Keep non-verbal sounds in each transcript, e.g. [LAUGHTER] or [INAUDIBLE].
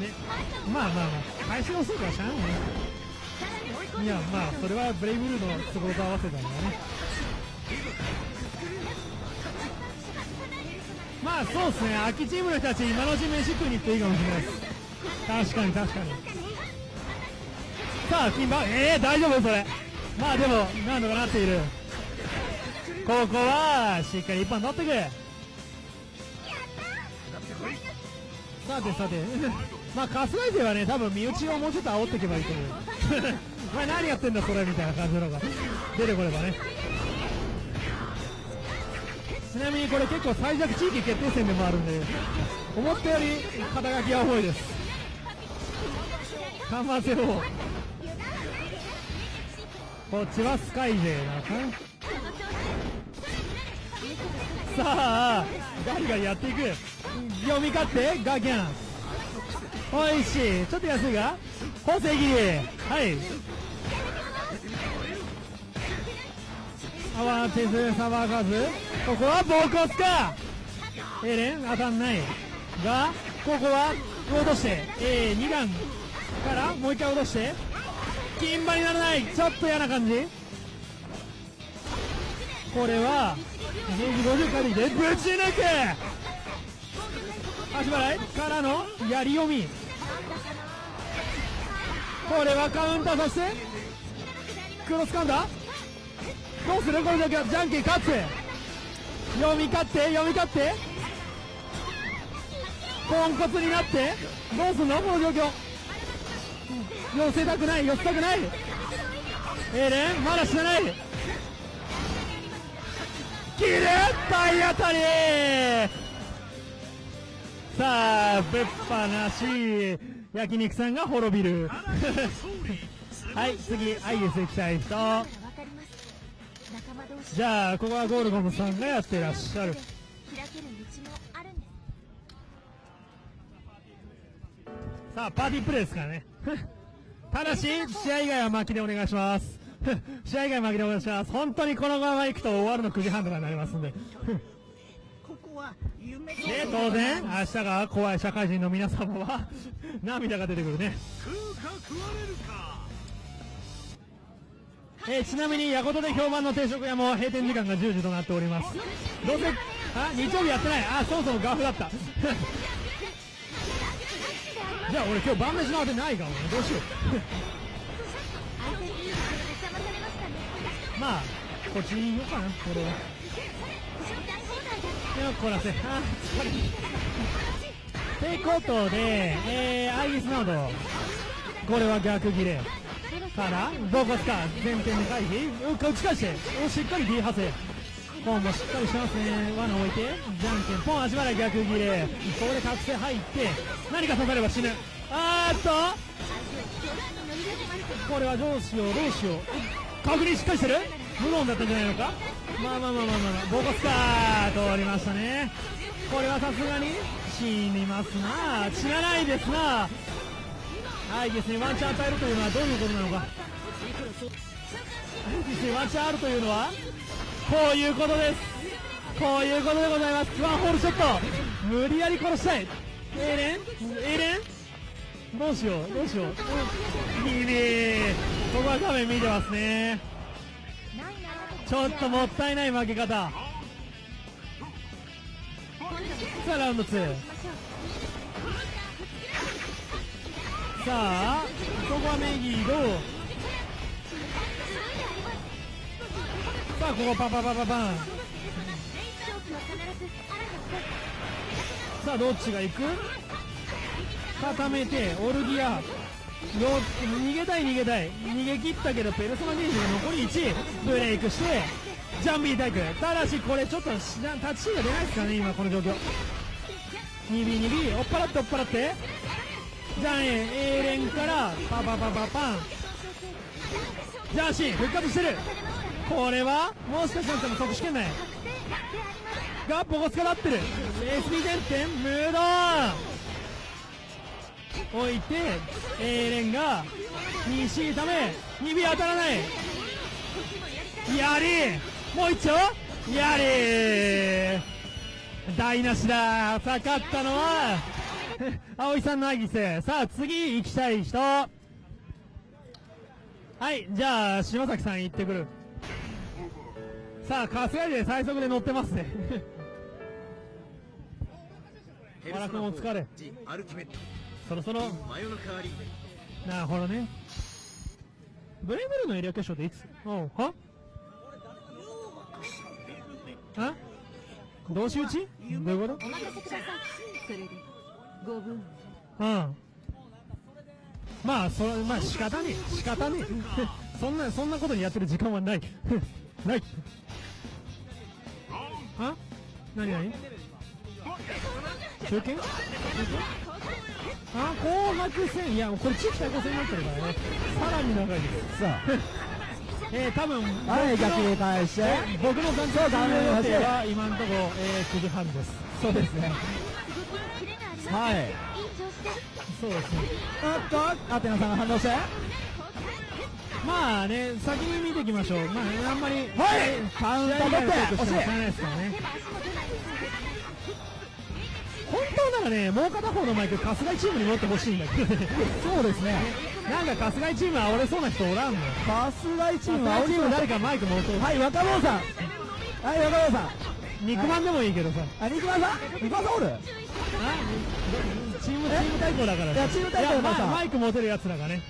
ね。まあまあまあ返しのそうからしゃあないねいやまあそれはブレイブルーの都合と合わせたんだね。まあそうですね。秋チームの人たち今のうち飯食いに行っていいかもしれないです。確かに確かに。さあ金馬えー、大丈夫それ。まあでもなんとかなっている。ここはしっかり一本取ってくさてさて。まあ春日井勢はね多分身内をもうちょっと煽っていけばいいと思う [LAUGHS] お前何やってんだそれみたいな感じのが。出てこればね。ちなみにこれ結構最弱地域決定戦でもあるんで思ったより肩書きは重いです。看板背負こっちはスカイ勢なのかな。さあガリガリやっていく？読み勝ってガキャン。おいしい。ちょっと安いが補正切りはい。慌てず騒がずここは暴行すか？エレン当たんない。がここは落として、えー、2段からもう一回落として。金馬にならない。ちょっと嫌な感じ。これはゲージ50回でぶち抜く足払いからの槍読み。これはカウンターさせてクロスカウンターどうする？この状況じゃんけん勝つ。読み勝って読み勝って。ポンコツになって。どうすんの？この状況。寄せたくない。寄せたくない。エレンまだ死なない。切る体当たり！さあぶっ放し。焼肉さんが滅びる。[LAUGHS] はい次アイゲス行きたい人。じゃあここはゴールゴムさんがやってらっしゃる。さあパーティープレイですからね。[LAUGHS] ただし試合以外は巻きでお願いします。[LAUGHS] 試合以外巻きでお願いします。本当にこのまま行くと終わるの9時半とかになりますんでで当然明日が怖い社会人の皆様は [LAUGHS] 涙が出てくるねえー、ちなみに、ヤコトで評判の定食屋も閉店時間が10時となっております。どうせ、あ、日曜日やってないあ、そもそもガフだった。[LAUGHS] じゃあ俺今日晩飯の当てないかもね。どうしよう。[LAUGHS] まあ、こっちにいようかな、俺は。よこらせ。あ、疲れってことで、えー、アイギスノード。これは逆切れ。からどこすか前転で回避打ち返しておしっかり D 派生ポンもしっかりしてますね。罠置いてじゃんけんポン足払い逆切れここで覚醒入って何か刺されば死ぬ。あーっと。これはどうしようどうしよう。確認しっかりしてる？無論だったんじゃないのか？まあまあまあまあまあ、ボコスカー通りましたね。これはさすがに死にますな。死なないですな。はいですねワンチャン与えるというのはどういうことなのか。ですねワンチャンあるというのはこういうことです。こういうことでございます。ワンホールショット。無理やり殺したい。エレン？エレン？どうしよう？どうしよう？ビビここは画面見てますね。ちょっともったいない負け方。さあラウンド2さあここはメギードさあここパパパパパン。さあどっちが行く？固めてオルギア。逃げたい逃げたい。逃げ切ったけどペルソナゲージが残り1ブレイクしてジャンビータイクただしこれちょっとタッチシーンが出ないですかね今この状況。2B2B 追っ払って追っ払って。じゃあねエーレンからパパパパパン。ジャーシー復活してる。これはもしかしたら即死圏内。がボコスカなってる。SP 点点ムード置いてエーレンが西ため2尾当たらないやりもう一丁やり台無しださあ勝ったのは葵さんのアギス。さあ、次行きたい人。はい、じゃあ、島崎さん行ってくる。さあ、春日で最速で乗ってますね。ワラ君お疲れ。ジアルティメットそろそろ、マヨの代わりなるほどね。ブレイブルーのエリア決勝っていつ？うん、は？あ？同士打ち？どういうこお任せください。それで。ご分。とうん。まあ、それ、まあ仕方ねえ。仕方ねえ。[LAUGHS] そんな、そんなことにやってる時間はない。[LAUGHS] ない。あ何何？中堅あ、紅白戦いや、これ地域対抗戦になってるからね。さらに長いです。さ [LAUGHS] えー、多分、あ、はい、逆に返して。僕の残そうダメ予定は今のところ、えー、9時半です。そうですね。はい。そうですね。あっと、アテナさんが反応して。まあね、先に見ていきましょう。まあ、あんまり、はいカウンター取って試合に入ることしてもしゃあないですからね。ならね、もう片方のマイク、春日井チームに持ってほしいんだけどね。そうですね。なんか春日井チームは折れそうな人おらんのよ。春日井チームは春日井チーム誰かマイク持って。はい、若坊さん。はい、若坊さん。肉まんでもいいけどさ。あ、肉まんさん？肉まんさんおる？あチーム、チーム対抗だからいやチーム対抗だからさまあマイク持てるやつらがね。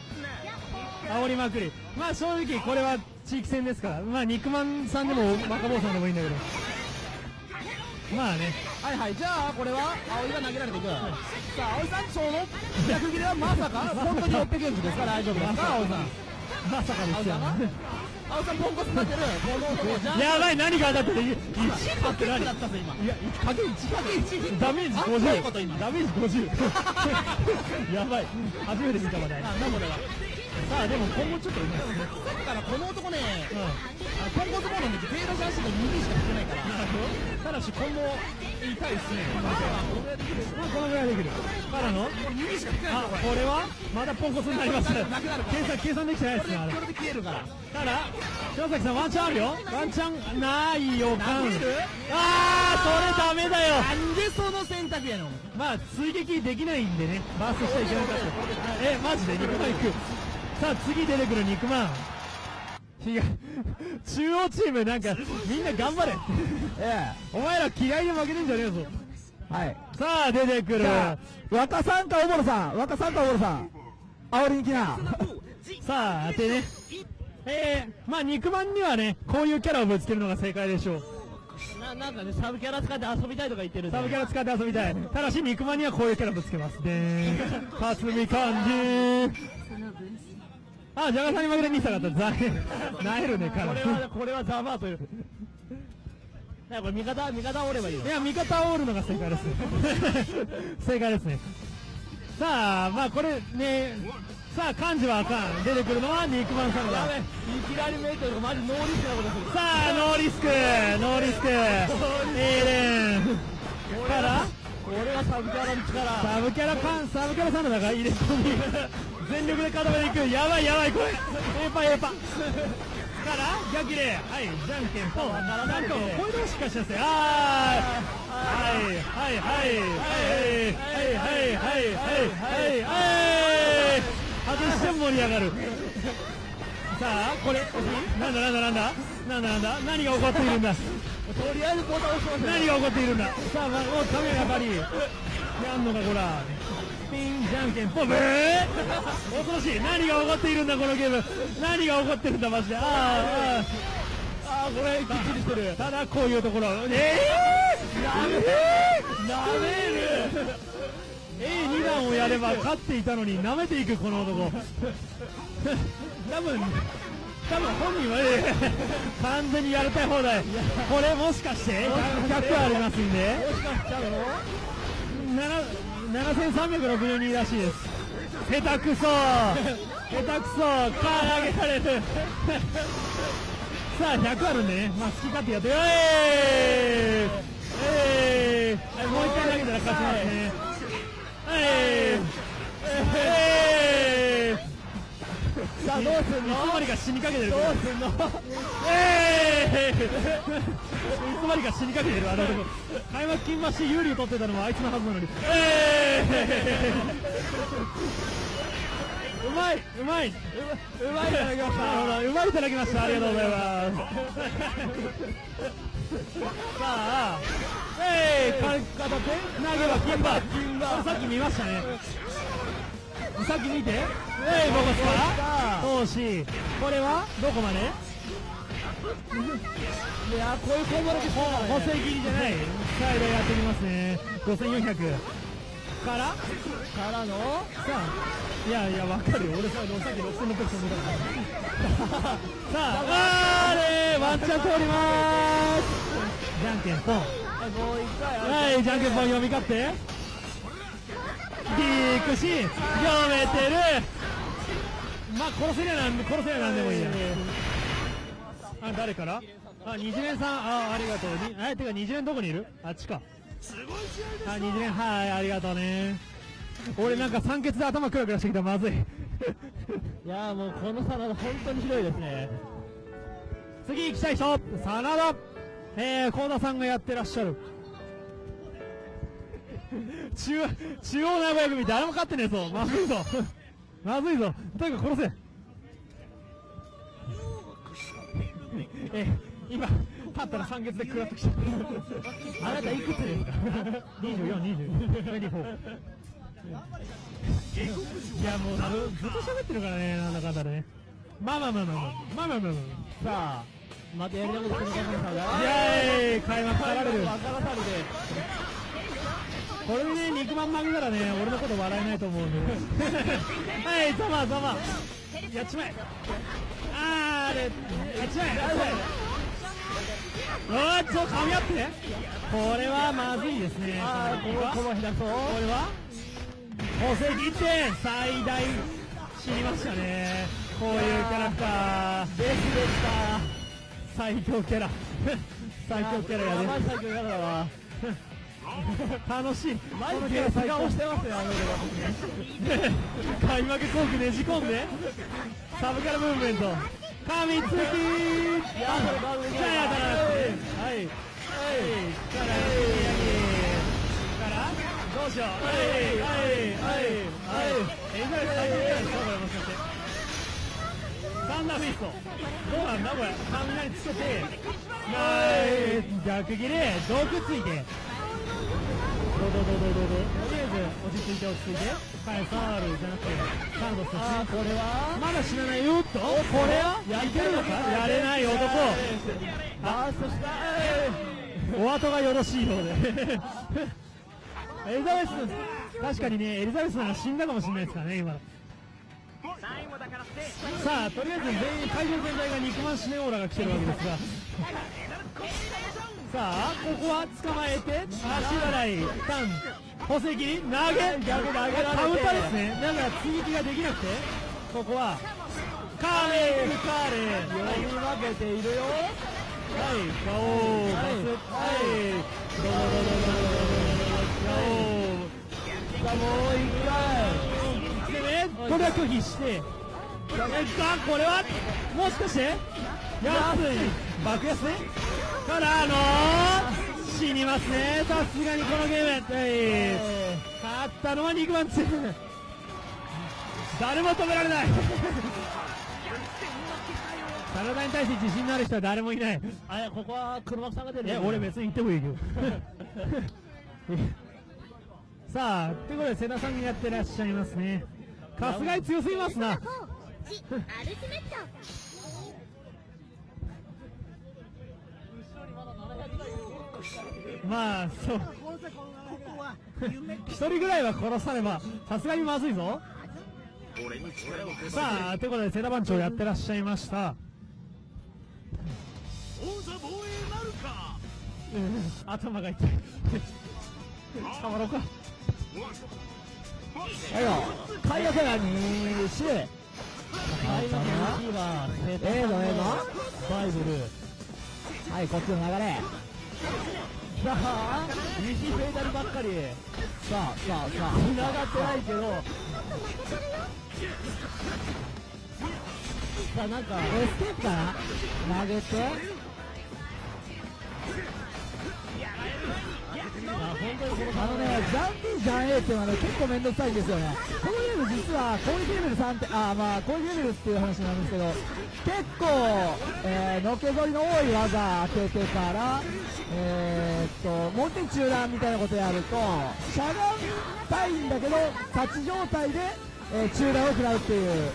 煽りまくり。まあ正直これは地域戦ですから。まあ肉まんさんでも若坊さんでもいいんだけど。まあね。はいはい、じゃあ、これは、葵が投げられていく。さあ、葵さん、その逆切れはまさか、本当に640ですか大丈夫ですか葵さん。まさかですよ。葵さん、ポンコツになってる。この男、じゃあ、やばい、何が当たってる ?1 だったぜ、今。いや、かけ1かけ1ダメージあそういうこ50と今？ダメージ50 [LAUGHS] やばい初めて見たまだなんだこれは。さあでも今後ちょっとね。さっきからこの男ね、うん。あのポンコツボールの時、フェードジャンシーが右しか振ってないから。ただし今後言いたいですね。まあこのぐらいできる。からの？右しか振ってないこれ。は？まだポンコツになります計算計算できてないですねこれで消えるから。ただ島崎さんワンチャンあるよ。ワンチャンない予感。投げるあーそれダメだよ。なんでその選択やの？まあ追撃できないんでね。バーストしちゃいけなかった。えマジで？肉まんいくさあ次出てくる肉まん。中央チームなんかみんな頑張れ。[LAUGHS] えお前ら気合で負けてんじゃねえぞ。え。はい。さあ出てくる。若さんかおぼろさん、若さんかおぼろさん、煽りに来な。[LAUGHS] さあ当てね。えー、まあ肉まんにはねこういうキャラをぶつけるのが正解でしょう。ななんかね、サブキャラ使って遊びたいとか言ってるサブキャラ使って遊びたい。ただし肉まんにはこういうキャラぶつけますでーん霞幹事その分析あ、ジャガさんに負けて2差があった。残念。なえるね、彼。これは、これはザバーという。やっぱ味方、味方おればいいよい。や、味方を折るのが正解です。[LAUGHS] 正解ですね。さあ、まあこれね、さあ、漢字はあかん。出てくるのは肉まんさんだ。いきなりメイトルがマジノーリスクなことする。さあ、ノーリスクノーリスクレーンから、これはサブキャラの力。サブキャラかん、サブキャラさんの中入れ込み。全力で固めていく。やばいやばい、これ。エーパエーパ。から、逆切れ。はい、じゃんけんぽん。なんか、こうい。うのしかしますね。あーはい、はい、はい、はい、はい、はい、はい、はい、はい、はい。外しても盛り上がる。さあ、これ、なんだなんだなんだなんだなんだ何が起こってい。るんだとりあえずボタン押します何が起こってい。るんださあ、まあ、お、カメラがり。やんのか、こら。ピン、じゃんけん、ぽん、ブー？恐ろしい。何が起こっているんだ、このゲーム。何が起こってるんだ、マジで。あーあー、あーこれ、きっちりしてる。ただ、こういうところ。えー、なめなめる A2 段をやれば勝っていたのに舐めていくこの男多分多分本人はね完全にやりたい放題これもしかして100ありますんでもしかしちゃうの？7 7362らしいです。下手くそ下手くそカー投げられる。さあ100あるんでね。まあ好き勝手やってよえー。えー。はいもう一回投げたら勝ちますね。えー。えー。さあどうすんの？いつの間にか死にかけてるどうすんの？つまりか死にかけてるあの男。開幕金橋有利を取ってたのはあいつのはずなのに。えーうまい。うまい。うまい。い。ただきましたなるほどうまい。い。ただきましたありがとうござい。ますさあえい。か片手投げは金馬金馬さっき見ましたねさっき見てえい。ボコスか投資これはどこまでいやこういうコンボだけ補正切りじゃない。サイドやってみますね。5400から？からの？さあいやいやわかるよ。俺ささっき6600飛んでたから。[LAUGHS] さああれワンチャン通ります。じゃんけんポンはいじゃんけんポン読み勝って。ディークシー。読めてる。まあ殺せりゃなんで殺せりゃなんでもいいやあ誰から？あ二次元さん。あありがとう。にえてか二次元どこにいる？あっちか。あ二次元はいありがとうね。俺なんか酸欠で頭クラクラしてきた。まずい。[LAUGHS] いやもうこの差な本当にひどいですね。次行きたい人。真田。えー、幸田さんがやってらっしゃる。中中央名古屋組誰も勝ってねえぞ。まずいぞ。[LAUGHS] まずいぞ。とにかく殺せえ今立ったら酸欠で食らってきた。あなたいくつですか？242024いやもうずずっと喋ってるからねなんだかんだね。まあまあまあまあまあ。まあまあまあまあ。さあまたやりたことするかもさんがイエーイ。開幕かられる。これでね肉まん負けたらね俺のこと笑えないと思うんで。[LAUGHS] はいざまざまやっちまえ。ああれやっちまえやっちまえおーっと噛み合ってこれは。まずいですねああこのこの左そうこれは。補正切って最大死にましたね。こういうキャラクター。ベースでした最強キャラ。最強キャラやね。最強キャラだわ楽しいマジで背ャラ最高顔してますね。あの男開幕コークねじ込んで。サブカルムーブメント噛みつきはい。はい。からからどうしようはい。はい。はい。はい。エリザベス最強キャラですかこれもしかしてサンダーフィストどうなんだこれ雷つけてはい。逆切れ毒つい。てどうどうどうどうどうどうとりあえず落ち着いて落ち着いて。はいファールじゃなくてサンドスですあこれは？まだ死なないよっとこれは？いけるのか？やれない男。バーストしたお後がよろしいようで。[LAUGHS] エリザベス確かにねエリザベスなら死んだかもしれないですからね今。さあとりあえず全員会場全体が肉まんシネオーラが来てるわけですがさあここは捕まえて足払いタン補石投げ。逆で上げカウンターですね。だから追撃ができなくて。ここはカーレーカーレー読み分けているよ。はい顔をバスはいドロドロドロドロドロ顔もう一回でねこれは拒否してダメかこれはもしかして？安い。爆安ね？からの、死にますね、さすがにこのゲーム、はい、勝ったのは肉まんチーム、誰も止められない。体に対して自信のある人は誰もいない。回あここは黒幕さんが出るいや、俺別に行ってもいいけど。さあ、ということで、瀬田さんがやってらっしゃいますね。春日井強すぎますな。アルティメットまあ、そう。一人ぐらいは殺されば、さすがにまずいぞ。さあ、ということで、瀬田番長やってらっしゃいました。うん頭が痛い。捕まろうか。はいよ海外からにし海外の1位はええのええのバイブルはいこっちの流れさあ西フェイダルばっかりさあさあさあ繋がってないけどさあなんかエスケープかな投げてあのね、ジャン B、ジャン A っていうのはね、結構めんどくさいんですよね。このゲーム実は攻撃レベル3って、あーまあ攻撃レベルっていう話なんですけど、結構、えー、のけぞりの多い技当ててから、えー、っと、もう一点中断みたいなことやると、しゃがみたいんだけど、立ち状態で、えー中断を食らうっていう。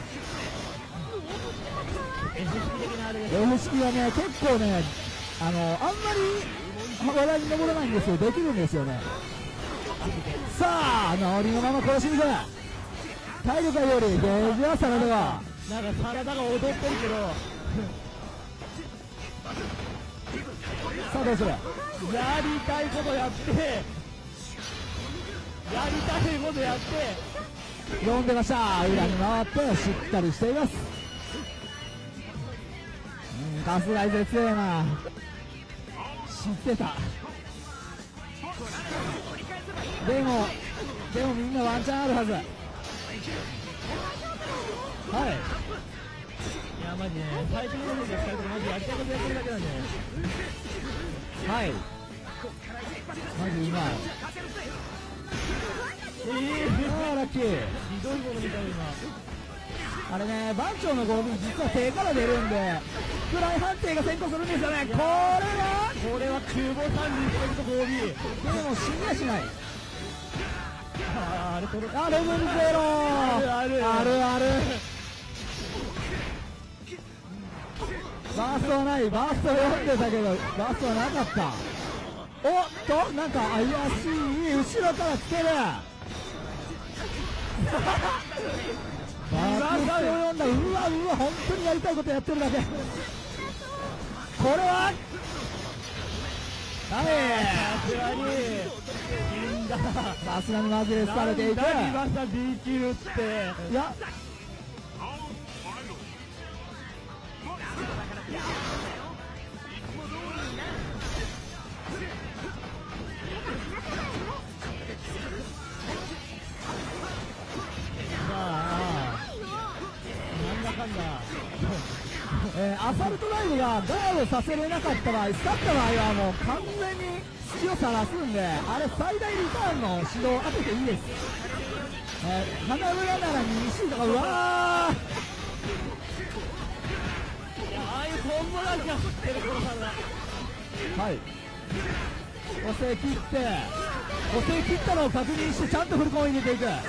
F 式はね、結構ね、あの、あんまり話題に上らないんですよ。できるんですよね。さあ、ノリのまま殺しに行く。体力がより、ゲージはサラダが。なんか体が踊ってるけどさあ、どうするやりたいことやってやりたいことやって呼んでました。裏に回って、しっかりしています。うん、ガスライズ強いな。知ってた。でも、でもみんなワンチャンあるはず。はい。いやマジね最初の方で2人とマジやりたいことやってるだけなんではい。マジうまい。ええあー、ラッキー。ひどいもの見たよあれね、番長のゴール実は手から出るんで、フライ判定が先行するんですよね。これは今これは空母31ポイント 5B でも死にはしない。あーあれ取るあ、レベルゼロあるあるあるバーストはない、バースト読んでたけど、バーストはなかった。おっと、なんか怪しい、後ろからつける。バーストを読んだ、うわうわ、本当にやりたいことやってるだけ。これは？はいさすがにマジレスされていく。何リバーサ D 級っていや、えーアサルトライブがガードさせれなかった場合、勝った場合はもう完全に隙をさらすんで、あれ最大リターンの指導当てていいです。えー花村なら西とか、うわいはい。補正切って、補正切ったのを確認してちゃんとフルコン入れていく。あ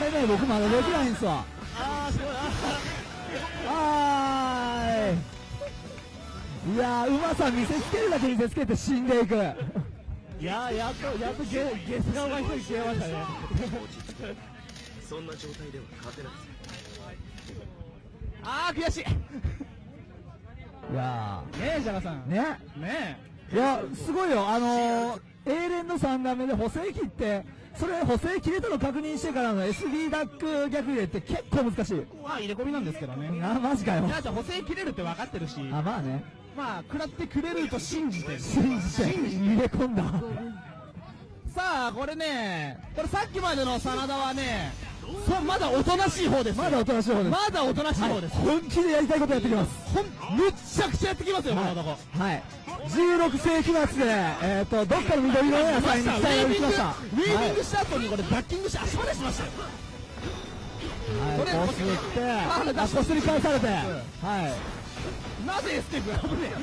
れね、僕まだできないんですわ。ああすごいあはーい。いやー、うまさ見せつけるだけ見せつけて死んでいく。ーいやーやっとやっとゲゲス顔が一人消えましたねそんな状態では勝てないああ悔しいいやねえジャガさんー、ね。ねいや、すごいよ。あのー、英連の3段目で補正切って、それ補正切れたの確認してからの SD ダック逆入れって結構難しい。あ入れ込みなんですけどねあ、マジかよじ。ゃあじゃあ補正切れるって分かってるしあ、まあね。まあ食らってくれると信じてる信じて、入れ込んだ。さあこれねこれさっきまでの真田はねそうまだおとなしい方ですまだおとなしい方です。まだおとなしい方です、本気でやりたいことやってきます。ほんむっちゃくちゃやってきますよ、この男はい。16世紀末で、えっ、と、どっかの緑の野菜に期待がウェーできました。ビングウェービングした後にこれバッキングして足までしましたよはい。とりあえずこすって、ああ、こすり返されて、はい。なぜエスケープが危ねえ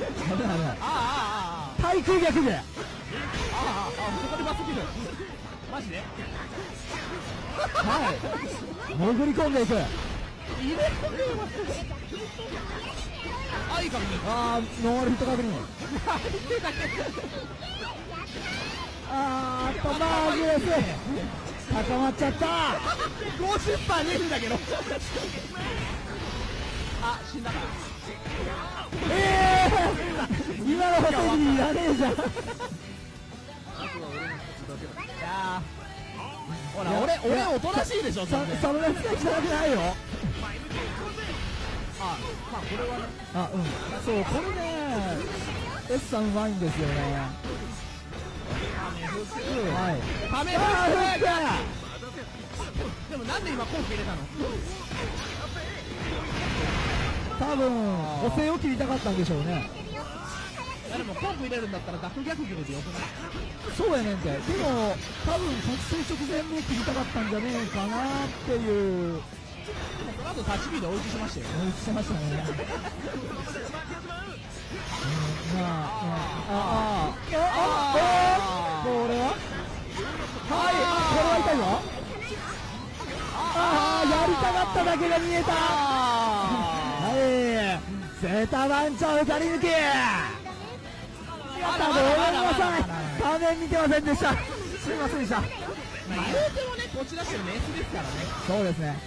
ああああ対空逆で。ああああああそこでバス切るマジで？はい。潜り込んでいく。入れ込んでますああー、ノーマルヒット確認。あーっと、マージレス。高まっちゃった。50パーねえんだけどあ死んだかえー、今のホテルにいらねえじゃん。いやーほら俺俺おとなしいでしょそそのやつが来たわけないよ。あまあこれはねあ、うん。そう、これね、S さんうまいんですよね。はい。たでもなんで今コーク入れたの？多分、補正を切りたかったんでしょうね。いやでもポンプ入れるんだったら逆切れでよくない？そうやねんて。でも、多分、覚醒直前も切りたかったんじゃねえかなっていう、その後タッチビーで追いつしましたよ思いつきましたね。うんまあ、まあ、ああ、ああ、これははい、これは痛いぞ。ああ、やりたかっただけが見えた。はい、ゼータ番長二人抜き。やった、ごめんなさい。画面見てませんでした。すいませんでした。まあ言うてもねこっち出してるメースですからねそうですね。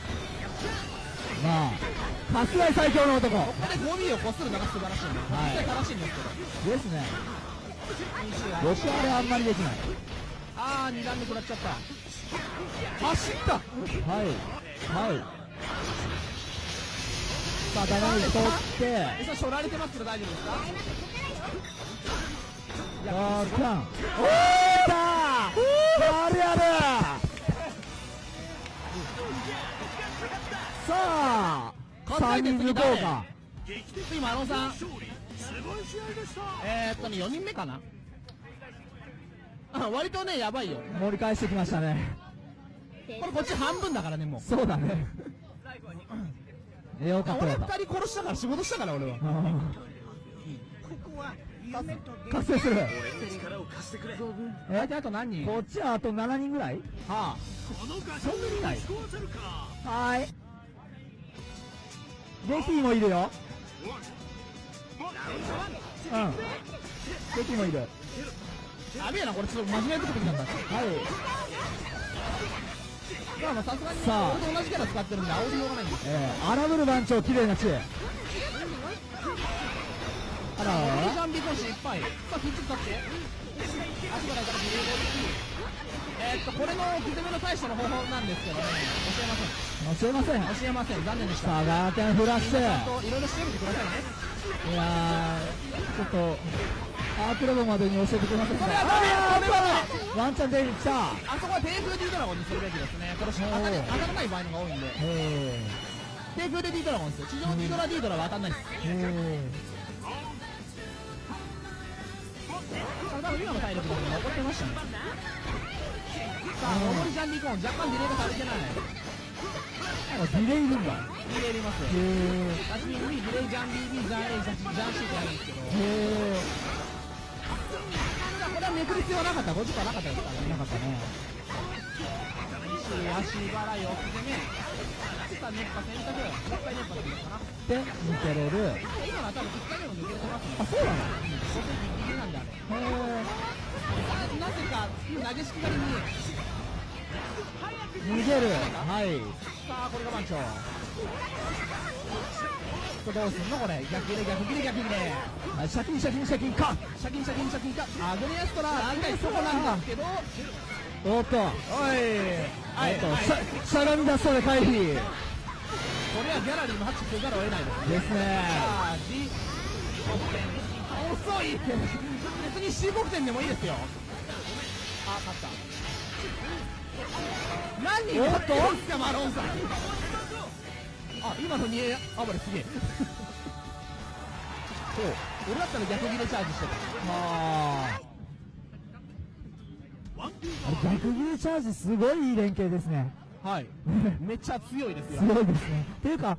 まあ、春日井最強の男。ここでゴミをこするのが素晴らしいねはい実際正しいんですけどですね。ロシアであんまりできない。ああ二段目食らっちゃった走ったはい。はい。さあ、ダイナミック取って、えそれしょられてますけど大丈夫ですかさあ、キャン。おーったやるやるさあ、3人抜こうか。次マロンさんえー、っとね4人目か。なあ割とねやばいよ盛り返してきましたね。これこっち半分だか。らねもうそうだね。よか。った俺よか。った。2人殺したか。ら仕事したか。ら俺はうん覚醒する。俺に力を貸してくれえ？大体あと何人？はこっちはあと7人ぐらい？あそんなにいないはーい。レキーもいるよ。うん。レキーもいる。やべえなこれちょっと真面目なとこできたんだはい。まあまあさすがにさあ同じキャラ使ってるんで煽りようがないんですえー、アラブル番長、綺麗な地。あらジャンビコンシいっぱいさあキッチン使って足からからビリえー、っとこれの傷めの対処の方法なんですけどね教えません教えません。教えません残念でしたさあ、ガーテンフラッシュ。いろいろ調べてくださいねいやー、ちょっと、アークレボまでに教えてくれませんかこれはダメあーこれはワンチャン出てきた。あそこは低空 D ドラゴンにするべきですねこれ当たり当たらない場合のが多いんで低空で D ドラゴンですよ地上 D ドラ D ドラは当たんないですー。へ多分今の体力でも残ってましたねさあ戻りジャンビコーン若干ディレイがされてない。あ、ディレイいるんだ。ディレイいますへー。ジャスミン B ディレイジャンビージャン A ジャンジャン C ってあるんですけどへこれはめくる必要はなかった50%なかったですから。ねなかったね。足足払いを攻めさあ熱波選択もう一回熱波するのかなで、抜けれる。今のは多分1回目も抜けてますねあ、そうなの5センチギリギリなんなぜか投げ式狩りに。逃げる。はい。さあこれが番長これどうすんのこれ逆切れ逆切れ逆切れはい、シャキンシャキンシャキンか。シャキンシャキンシャキンかアグネストラ大体そこなんですけどおっと。おいえっと、しゃ、しゃがみ出そうで回避。これはギャラリーも拍手せざるを得ないですですね。さあ G 遅い別に C 得点でもいいですよ。あ勝った。何人おっとですかマロンさん。あ今の2暴れすげえ。そう。俺だったら逆切れチャージしてた。はあ。あれ逆切れチャージすごいいい連携ですね。はい。[LAUGHS] めっちゃ強いですよ。すごいですね。っていうか、